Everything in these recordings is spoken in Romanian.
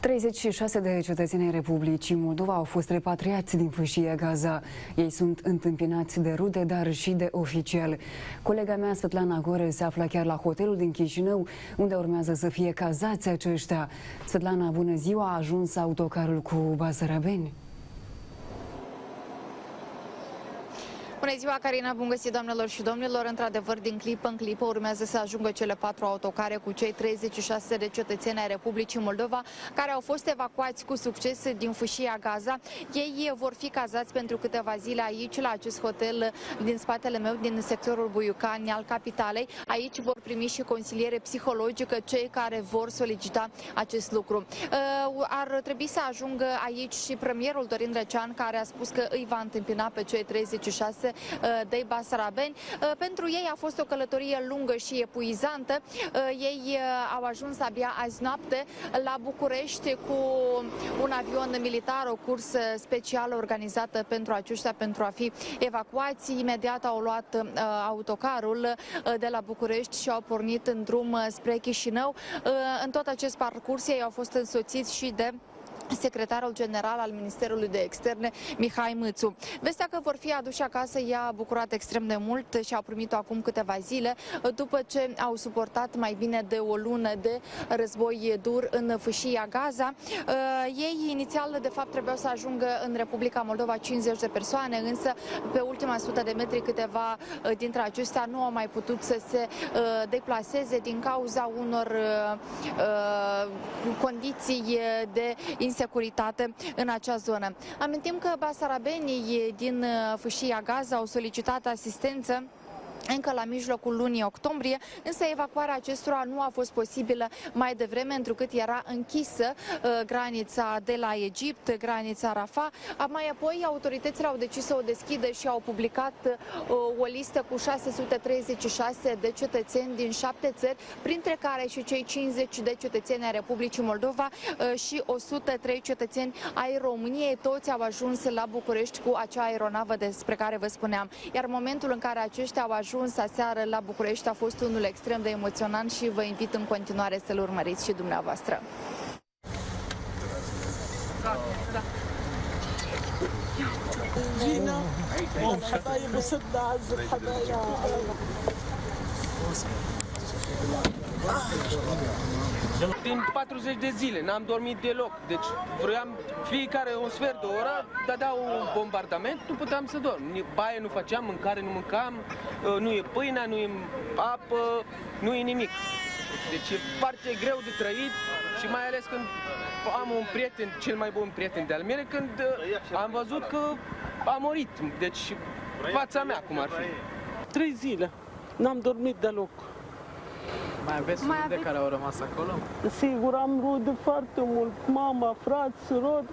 36 de cetățeni ai Republicii Moldova au fost repatriați din fâșia Gaza. Ei sunt întâmpinați de rude, dar și de oficial. Colega mea, Svetlana Gore, se află chiar la hotelul din Chișinău, unde urmează să fie cazați aceștia. Svetlana, bună ziua! A ajuns autocarul cu Basarabeni? Bună ziua, Carina, bun găsit, doamnelor și domnilor. Într-adevăr, din clipă în clipă urmează să ajungă cele patru autocare cu cei 36 de cetățeni ai Republicii Moldova care au fost evacuați cu succes din fâșia Gaza. Ei vor fi cazați pentru câteva zile aici, la acest hotel din spatele meu, din sectorul Buiucani al capitalei. Aici vor primi și consiliere psihologică cei care vor solicita acest lucru. Uh, ar trebui să ajungă aici și premierul Dorin Recean, care a spus că îi va întâmpina pe cei 36 Uh, de Basarabeni. Uh, pentru ei a fost o călătorie lungă și epuizantă. Uh, ei au ajuns abia azi noapte la București cu un avion militar, o cursă specială organizată pentru aceștia pentru a fi evacuați. Imediat au luat autocarul de la București și au pornit în drum spre Chișinău. În tot acest parcurs ei au fost însoțiți și de secretarul general al Ministerului de Externe, Mihai Mâțu. Vestea că vor fi aduși acasă i-a bucurat extrem de mult și au primit-o acum câteva zile, după ce au suportat mai bine de o lună de război dur în fâșia Gaza. Uh, ei inițial, de fapt, trebuiau să ajungă în Republica Moldova 50 de persoane, însă pe ultima sută de metri câteva uh, dintre acestea nu au mai putut să se uh, deplaseze din cauza unor condiții de insecuritate în acea zonă. Amintim că basarabenii din uh, fâșia Gaza au solicitat asistență încă la mijlocul lunii octombrie, însă evacuarea acestora nu a fost posibilă mai devreme, întrucât era închisă uh, granița de la Egipt, granița Rafa. Mai apoi, autoritățile au decis să o deschidă și au publicat uh, o listă cu 636 de cetățeni din șapte țări, printre care și cei 50 de cetățeni ai Republicii Moldova uh, și 103 cetățeni ai României. Toți au ajuns la București cu acea aeronavă despre care vă spuneam. Iar momentul în care aceștia au ajuns ajuns aseară la București a fost unul extrem de emoționant și vă invit în continuare să-l urmăriți și dumneavoastră. جينا حبايب وصرنا عز الحبايب Din 40 de zile, n-am dormit deloc. Deci vroiam fiecare un sfert de oră, dădea un bombardament, nu puteam să dorm. Baie nu făceam, mâncare nu mâncam, uh, nu e pâinea, nu e apă, nu e nimic. Deci e foarte greu de trăit și mai ales când am un prieten, cel mai bun prieten de-al meu, când uh, am văzut că a murit. Deci fața mea cum ar fi. Trei zile, n-am dormit deloc. Mai aveți Mai rude aveți- care au rămas acolo? Sigur, am rude foarte mult, mama, frați, rod,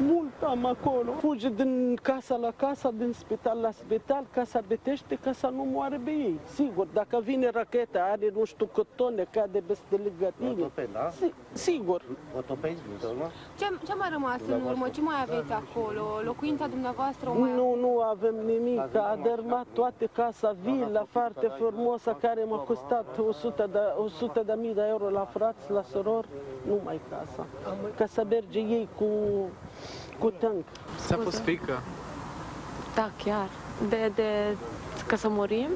mult am acolo. Fuge din casa la casa, din spital la spital, casa betește, ca să nu moare pe ei. Sigur, dacă vine racheta, are nu știu cât tone, cade peste lângă tine. Ortoped, da? Si- sigur, Ortopezi, nu? Ce, ce mai rămas în urmă? Ce mai aveți acolo? Locuința dumneavoastră o mai nu, nu avem nimic, a dărmat toate casa, vila foarte frumoasă, care m-a costat 100 de, 100 de mii de euro la frați, la soror, nu mai casa. Ca să merge ei cu, cu tank. S-a fost frică. Da, chiar. De, de că să murim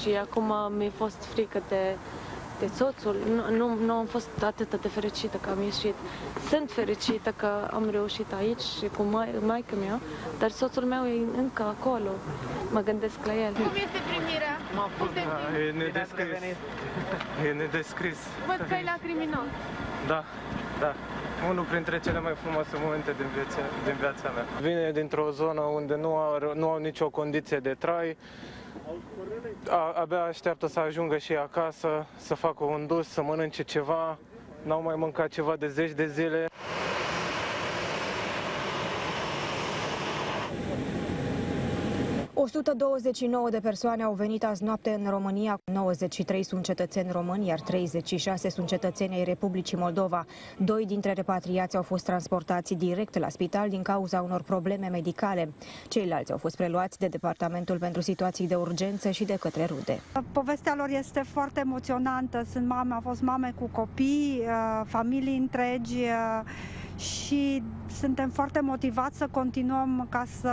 și acum mi-a fost frică de, de soțul. Nu, nu, nu am fost atât de fericită că am ieșit. Sunt fericită că am reușit aici și cu mai, maica mea, dar soțul meu e încă acolo. Mă gândesc la el. Cum este primirea? E nedescris. E nedescris. Văd că e lacriminos. Da, da. Unul printre cele mai frumoase momente din viața, din viața mea. Vine dintr-o zonă unde nu au, nu au nicio condiție de trai. A, abia așteaptă să ajungă și acasă, să facă un dus, să mănânce ceva. N-au mai mâncat ceva de zeci de zile. 129 de persoane au venit azi noapte în România, 93 sunt cetățeni români, iar 36 sunt cetățeni ai Republicii Moldova. Doi dintre repatriați au fost transportați direct la spital din cauza unor probleme medicale. Ceilalți au fost preluați de Departamentul pentru Situații de Urgență și de către rude. Povestea lor este foarte emoționantă. Sunt mame, au fost mame cu copii, uh, familii întregi uh, și suntem foarte motivați să continuăm ca să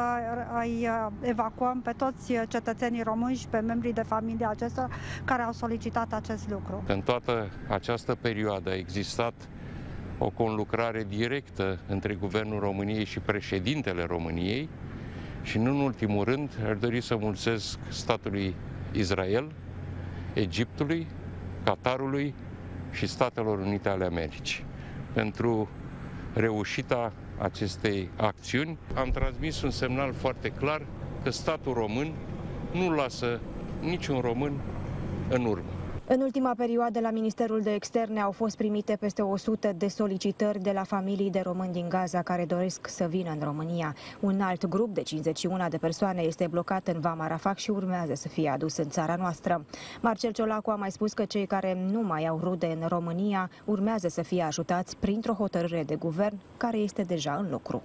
îi uh, evacuăm pe toți cetățenii români și pe membrii de familie acestor care au solicitat acest lucru. În toată această perioadă a existat o conlucrare directă între Guvernul României și președintele României și, nu în ultimul rând, aș dori să mulțesc statului Israel, Egiptului, Qatarului și Statelor Unite ale Americii pentru reușita acestei acțiuni. Am transmis un semnal foarte clar că statul român nu lasă niciun român în urmă. În ultima perioadă, la Ministerul de Externe au fost primite peste 100 de solicitări de la familii de români din Gaza care doresc să vină în România. Un alt grup de 51 de persoane este blocat în Vama Rafah și urmează să fie adus în țara noastră. Marcel Ciolacu a mai spus că cei care nu mai au rude în România urmează să fie ajutați printr-o hotărâre de guvern care este deja în lucru.